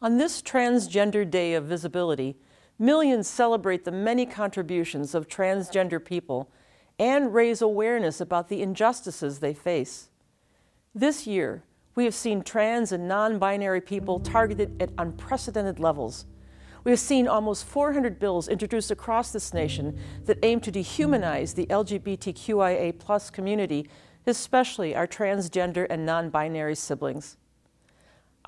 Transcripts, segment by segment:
On this Transgender Day of Visibility, millions celebrate the many contributions of transgender people and raise awareness about the injustices they face. This year, we have seen trans and non binary people targeted at unprecedented levels. We have seen almost 400 bills introduced across this nation that aim to dehumanize the LGBTQIA community, especially our transgender and non binary siblings.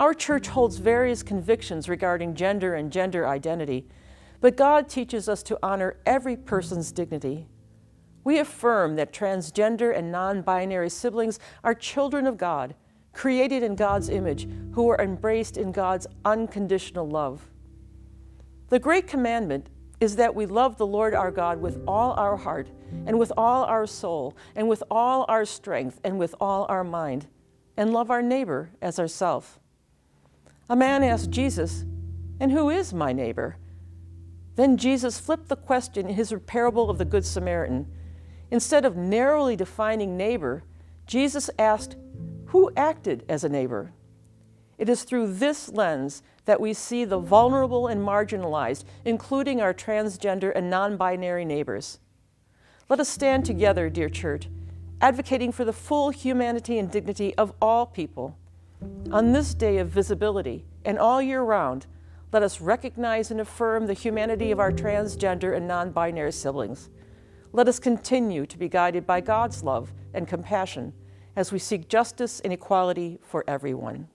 Our church holds various convictions regarding gender and gender identity, but God teaches us to honor every person's dignity. We affirm that transgender and non binary siblings are children of God, created in God's image, who are embraced in God's unconditional love. The great commandment is that we love the Lord our God with all our heart, and with all our soul, and with all our strength, and with all our mind, and love our neighbor as ourself. A man asked Jesus, And who is my neighbor? Then Jesus flipped the question in his parable of the Good Samaritan. Instead of narrowly defining neighbor, Jesus asked, Who acted as a neighbor? It is through this lens that we see the vulnerable and marginalized, including our transgender and non binary neighbors. Let us stand together, dear church, advocating for the full humanity and dignity of all people on this day of visibility and all year round, let us recognize and affirm the humanity of our transgender and non binary siblings. Let us continue to be guided by God's love and compassion as we seek justice and equality for everyone.